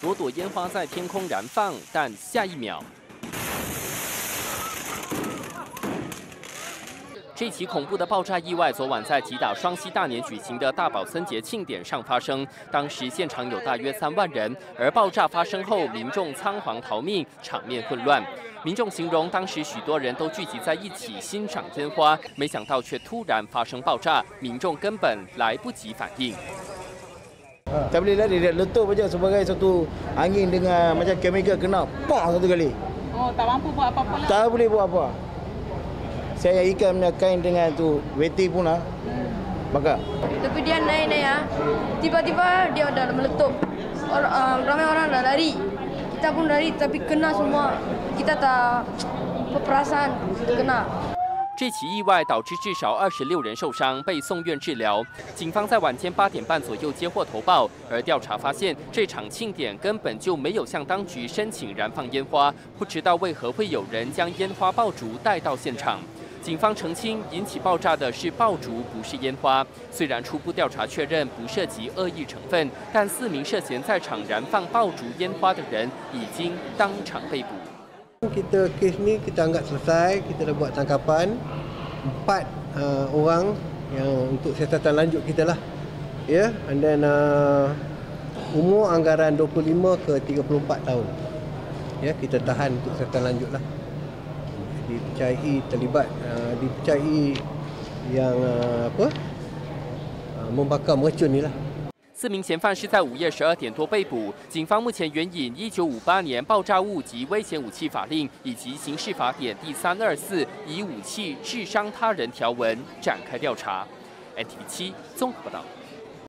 朵朵烟花在天空燃放，但下一秒。这起恐怖的爆炸意外，昨晚在吉打双溪大年举行的大宝森节庆典上发生。当时现场有大约三万人，而爆炸发生后，民众仓皇逃命，场面混乱。民众形容当时许多人都聚集在一起欣赏烟花，没想到却突然发生爆炸，民众根本来不及反应。Tak boleh lari, dia letup saja sebagai satu angin dengan macam chemical kena pah satu kali. Oh, tak mampu buat apa-apa lah. Tak boleh buat apa. Saya ikan punya kain dengan tu weti pun lah. Bakar. Tapi dia naik-naik ya. Tiba-tiba dia dah meletup. Or, uh, ramai orang dah lari. Kita pun lari tapi kena semua. Kita tak perasaan kena. 这起意外导致至少二十六人受伤，被送院治疗。警方在晚间八点半左右接获投报，而调查发现，这场庆典根本就没有向当局申请燃放烟花，不知道为何会有人将烟花爆竹带到现场。警方澄清，引起爆炸的是爆竹，不是烟花。虽然初步调查确认不涉及恶意成分，但四名涉嫌在场燃放爆竹烟花的人已经当场被捕。Kita kes ni kita anggap selesai, kita dah buat tangkapan empat uh, orang yang untuk siasatan lanjut kita lah. Ya, yeah? and then uh, umur anggaran 25 ke 34 tahun. Ya, yeah? kita tahan untuk siasatan lanjut lah. dipercayai terlibat uh, dipercayai yang uh, apa uh, membakar mercun ni lah. 四名嫌犯是在午夜十二点多被捕。警方目前援引一九五八年爆炸物及危险武器法令以及刑事法典第三二四以武器致伤他人条文展开调查。NTV 七综合报道。